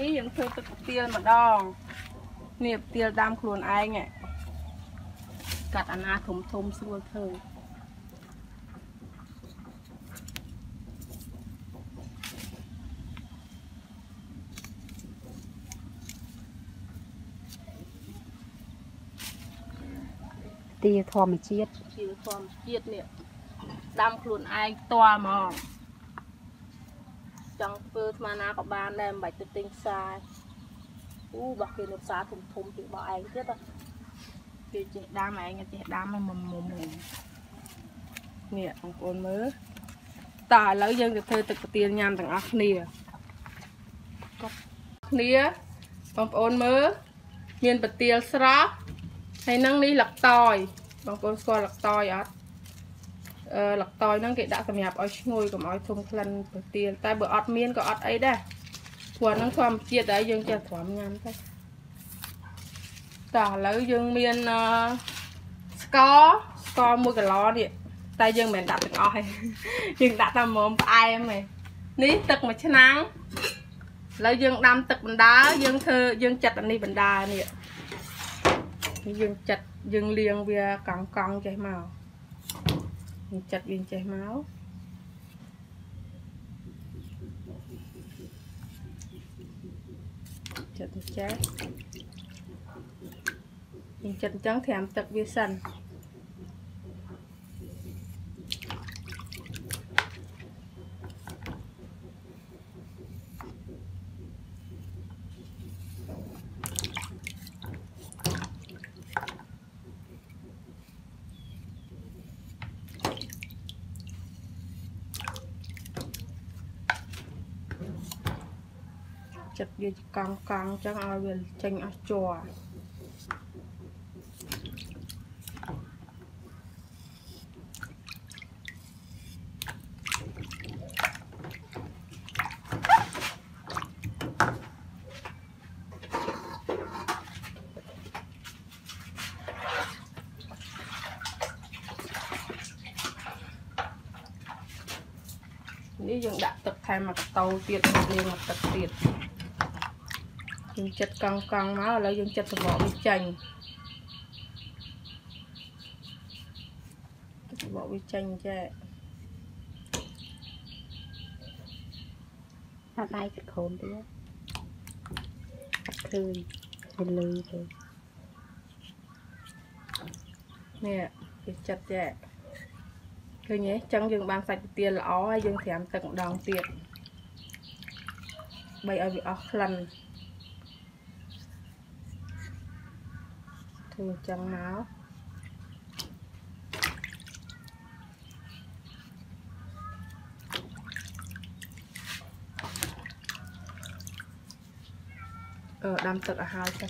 នេះយើងធ្វើទឹកផ្ទៀលម្ដងនេះផ្ទៀលតាមខ្លួនឯងហ៎កាត់អាណាធំធំស្រួលធ្វើទាធម្មជាតិជាធម្មជាតិនេះដាំខ្លួនឯងផ្ទាល់ហ្មង ចង់ធ្វើស្មានណាក៏បានដែរមិនបាច់ទៅទិញផ្សារអូបោះគេនៅផ្សារធំធំពីបោះឯងទៀតហ៎គេចេះដាំឯងចេះដាំឲ្យមុំមុំនេះបងប្អូនមើលតើឥឡូវយើងទៅធ្វើទឹកប្រទាលញ៉ាំទាំងអស់គ្នាគ្នាបងប្អូនមើលមានប្រទាលស្រស់ហើយនឹងនេះលឹកតយបងប្អូនស្គាល់លឹកតយអត់អឺ លឹកតយហ្នឹងគេដាក់សម្រាប់ឲ្យឈ្ងុយកុំឲ្យធំក្លិនប្រទាលតែបើអត់មានក៏អត់អីដែរព្រោះហ្នឹងធម្មជាតិដែរយើងចេះត្រាំញ៉ាំទៅតោះឥឡូវយើងមានអឺស្ករស្ករ1គីឡនេះតែយើងមិនមែនដាក់ទាំងអស់ទេយើងដាក់តែមុំផ្អែមទេនេះទឹកមួយឆ្នាំងឥឡូវយើងដាំទឹកបណ្ដាយើងធ្វើយើងចាត់អានេះបណ្ដានេះនេះយើងចាត់យើងលាងវាកង់កង់ចេះមក យើងចាត់វាចេះមកចាត់ទៅចេះយើងចាត់អញ្ចឹងត្រាំទឹកវាសិន ចិត្តវាកង់កង់អញ្ចឹងឲ្យវាចេញអស់ជ័រនេះយើងដាក់ទឹកថែមមកកតោទៀតលាងមកទឹកទៀត យើងចិត្តកង់កង់មកឥឡូវយើងចិត្តសបកវាចាញ់សបកវាចាញ់ចេះអត់ដៃទឹកខូនទៀតអត់ឃើញវាលឺទៅនេះវាចិត្តចេះឃើញទេចឹងយើងបានសាច់ទាលល្អហើយយើងត្រាំទឹកម្ដងទៀតបីឲ្យវាអស់ក្លិន ធ្វើអញ្ចឹងមកអឺដាំទឹកឲ្យហើយទៅ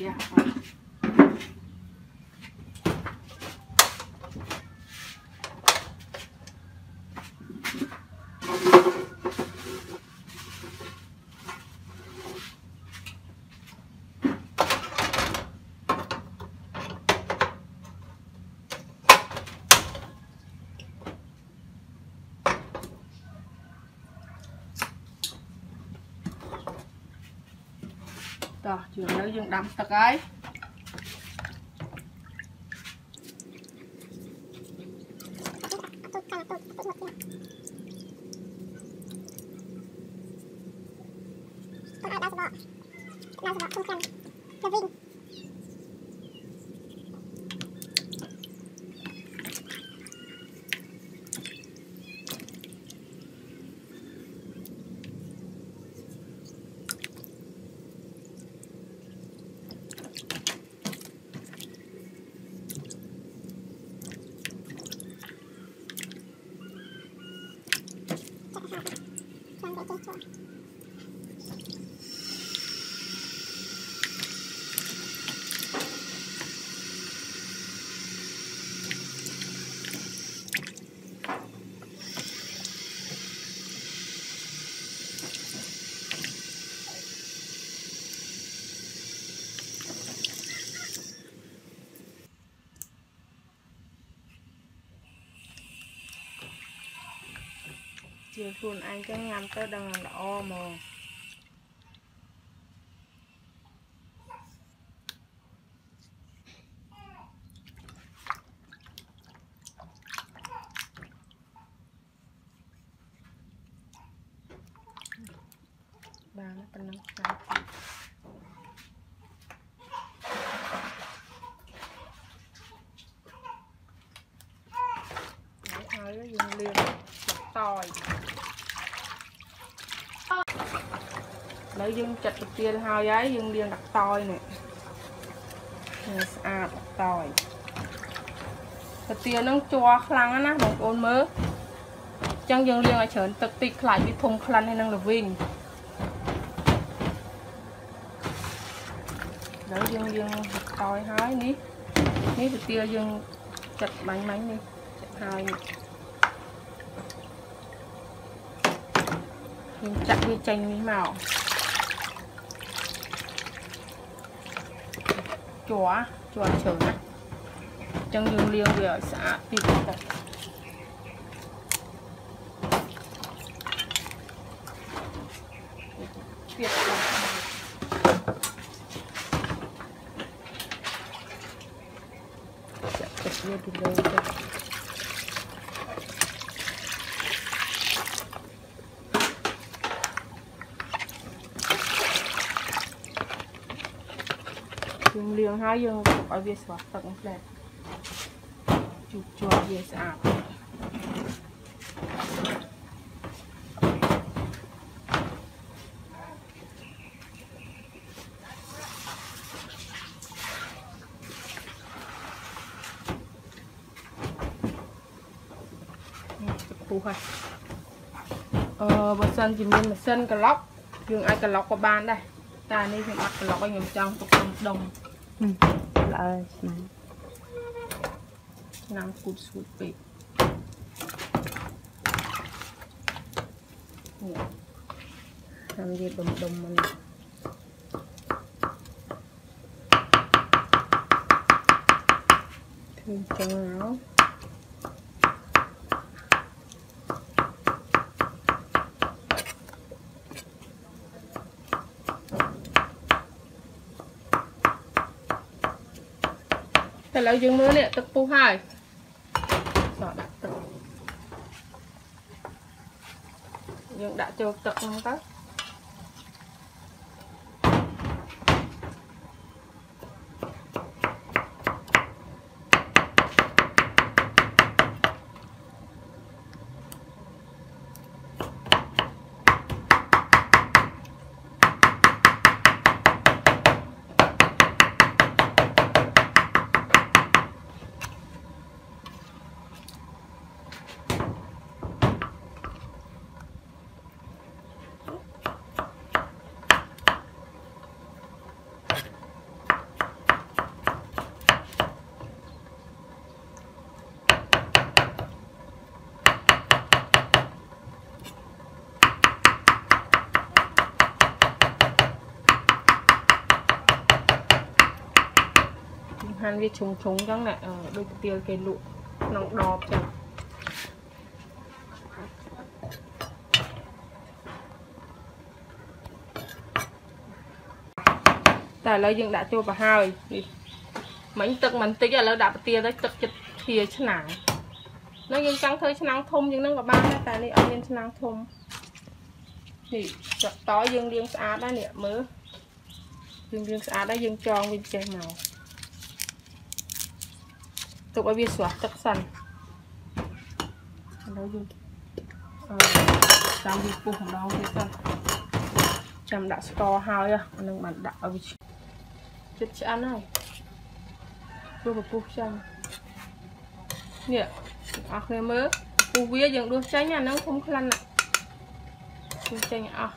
យ៉ា ដល់ជឿនៅយើងដាំទឹកហើយទឹកឲ្យដល់សបកដល់សបកធំខ្លាំងទៅវិញ 我在这 ជាខ្លួនឯងចឹងញ៉ាំទៅដឹងល្អហ្មងបានប៉ុណ្ណឹងតាមទៀតហើយហើយយើងលាងតយ ឥឡូវយើងចាត់ពទាលហើយហើយយើងលាងដាក់តយនេះនេះស្អាតតយពទាលហ្នឹងជ័រខ្លាំងណាស់បងប្អូនមើលអញ្ចឹងយើងលាងឲ្យច្រើនទឹកតិចខ្លាចវាធំក្លិនហើយនឹងល្វីងឥឡូវយើងលាងតយហើយនេះនេះពទាលយើងចាត់បាញ់បាញ់នេះចាត់ហើយនេះយើងចាក់វាចេញនេះមក ជ័រជ័រជ្រៅណាស់អញ្ចឹងយើងលាងវាឲ្យស្អាតទៀតទៅទៀតចាក់ទឹកវាពីលើទៅ យើងលាងហើយយើងទុកឲ្យវាស្រស់ទឹកផ្លែជូតជាប់វាស្អាតទឹកពុះហើយអឺបើសិនជាមានម៉ាស៊ីនក្លុកយើងអាចក្លុកក៏បានដែរតែនេះខ្ញុំអត់ក្លុកឲ្យខ្ញុំចង់ទុកក្នុងដុំ ល្អស្មានឆ្នាំងគូតស្គូតពេកនេះតាមវាដុំដុំៗមកធ្វើអញ្ចឹងមកតែឥ ឡូវយើងមើលនេះទឹកពុះហើយសក់ដាក់ទឹកយើងដាក់ចូលទឹកហ្នឹងទៅ ហាន់វាឈុងឈុងអញ្ចឹងណាអឺដូចគុយទាវគេលក់ក្នុងដបអញ្ចឹងតែឥឡូវយើងដាក់ចូលប្រហើយនេះមិញទឹកមិនតិចឥឡូវដាក់ប្រទាលទៅទឹកចិត្តធាឆ្នាំងនៅយើងចង់ធ្វើឆ្នាំងធំជាងហ្នឹងក៏បានដែរតែនេះអត់មានឆ្នាំងធំនេះចាក់តយើងលាងស្អាតដែរនេះមើលយើងលាងស្អាតដែរយើងចងវាចេះមក ទុកឲ្យវាស្រស់ទឹកសិនឥឡូវយើងអឺចាំវាពុះម្ដងទៀតសិនចាំដាក់ស្ករហើយអានឹងបានដាក់ឲ្យវាជិតឆ្អិនហើយព្រោះពពុះចាំនេះអស់គ្នាមើលពុះវាយើងដួសចេញអាហ្នឹងធំខ្លាំងណាស់ដួសចេញអស់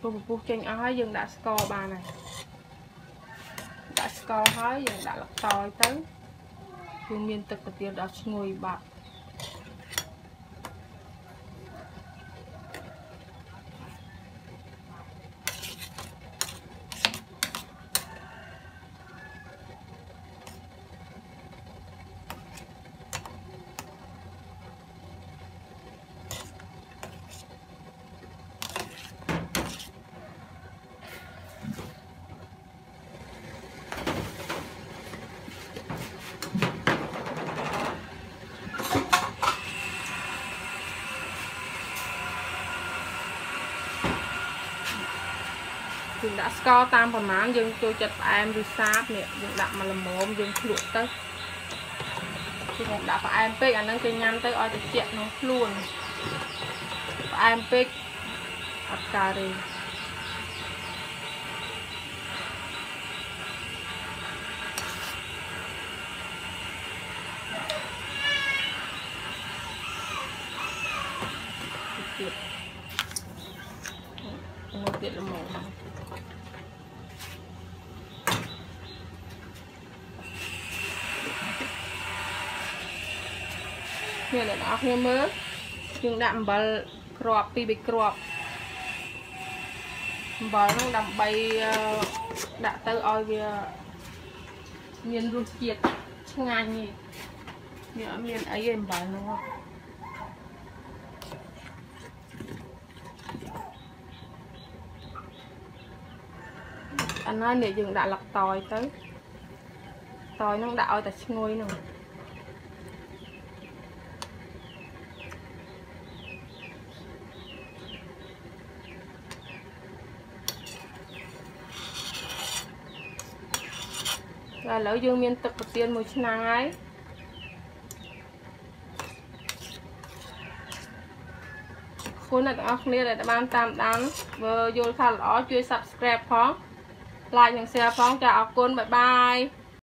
ព្រោះពពុះចេញអស់ហើយយើងដាក់ស្ករបានហើយដាក់ ស្ករហើយយើងដាក់ល្ខោយទៅគឺមានទឹកកាទៀវដល់ឈ្ងុយបាត់ ដាក់ស្ករតាមប្រមាណយើងចូលចិត្តផ្អែមឬសាបនេះយើងដាក់មកល្មមយើងភ្លក់ទៅយើងដាក់ផ្អែមពេកអាហ្នឹងគេញ៉ាំទៅឲ្យត្រជាក់ក្នុងខ្លួនផ្អែមពេកអត់ការទេទៀត មកទៀតល្មមនេះអ្នកនរគ្នាមើលយើងដាក់អំបិលគ្រាប់ពីរបីគ្រាប់អំបិលហ្នឹងដើម្បីដាក់ទៅឲ្យវាមានរសជាតិឆ្ងាញ់នេះវាអត់មានអីទេអំបិលហ្នឹ ងអាណានេះយើងដាក់លឹកតយទៅតយហ្នឹងដាក់ឲ្យតែឈ្ងុយហ្នឹងឥឡូវយើងមានទឹកប្រទៀនមួយឆ្នាំងហើយគុណអ្នកទាំងអស់គ្នាដែលបានតាមដានបើយល់ថាល្អជួយ Subscribe ផង like និង share ផងចាអរគុណបាយបាយ